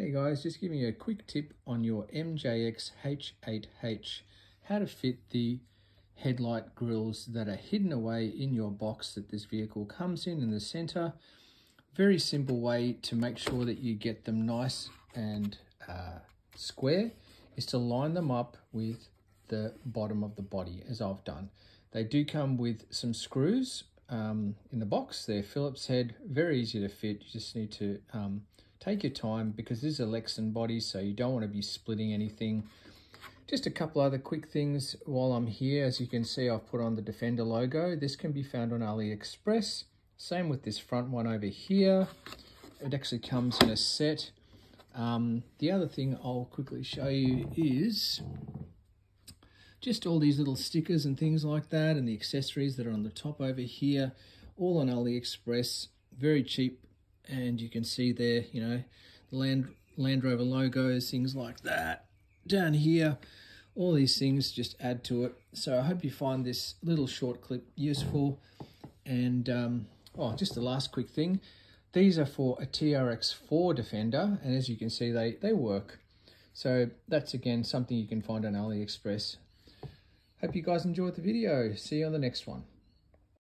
Hey guys, just giving you a quick tip on your MJX H8H, how to fit the headlight grills that are hidden away in your box that this vehicle comes in in the center. Very simple way to make sure that you get them nice and uh, square is to line them up with the bottom of the body as I've done. They do come with some screws um, in the box. They're Phillips head, very easy to fit. You just need to um, take your time because this is a Lexan body, so you don't want to be splitting anything. Just a couple other quick things while I'm here. As you can see, I've put on the Defender logo. This can be found on AliExpress. Same with this front one over here. It actually comes in a set. Um, the other thing I'll quickly show you is just all these little stickers and things like that and the accessories that are on the top over here, all on AliExpress, very cheap. And you can see there, you know, the Land, Land Rover logos, things like that. Down here, all these things just add to it. So I hope you find this little short clip useful. And, um, oh, just the last quick thing. These are for a TRX4 Defender, and as you can see, they, they work. So that's, again, something you can find on AliExpress. Hope you guys enjoyed the video. See you on the next one.